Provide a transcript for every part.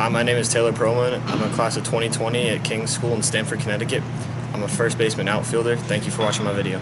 Hi, my name is Taylor Perlman. I'm a class of 2020 at King's School in Stamford, Connecticut. I'm a first baseman outfielder. Thank you for watching my video.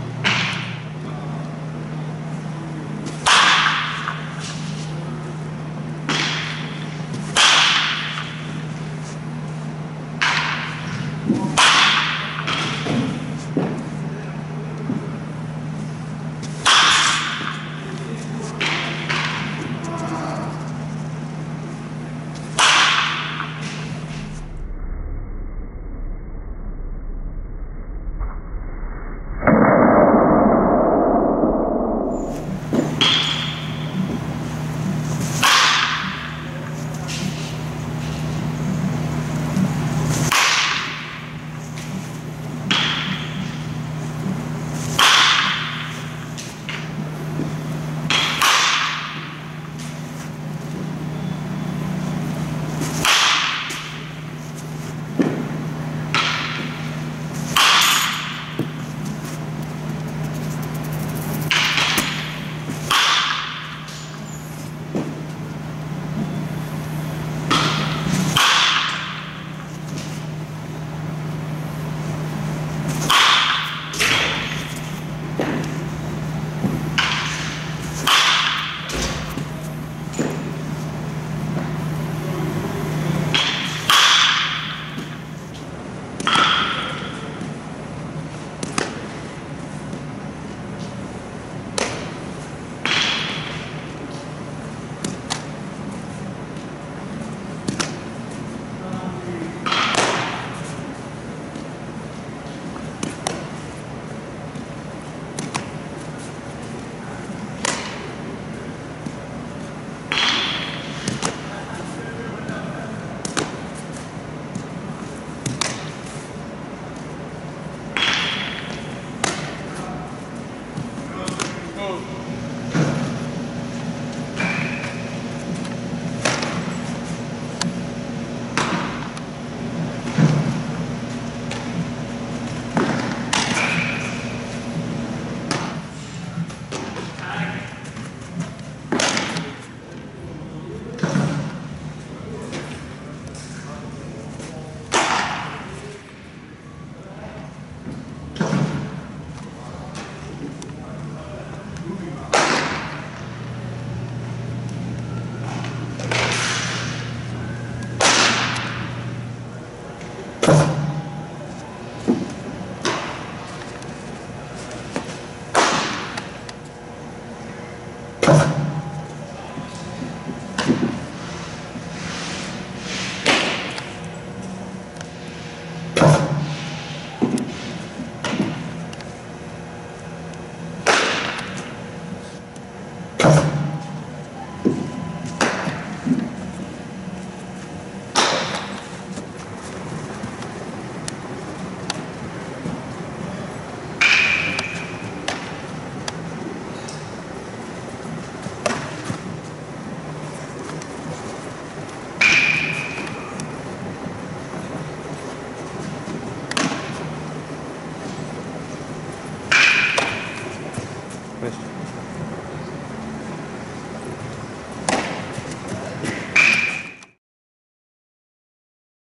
Boom.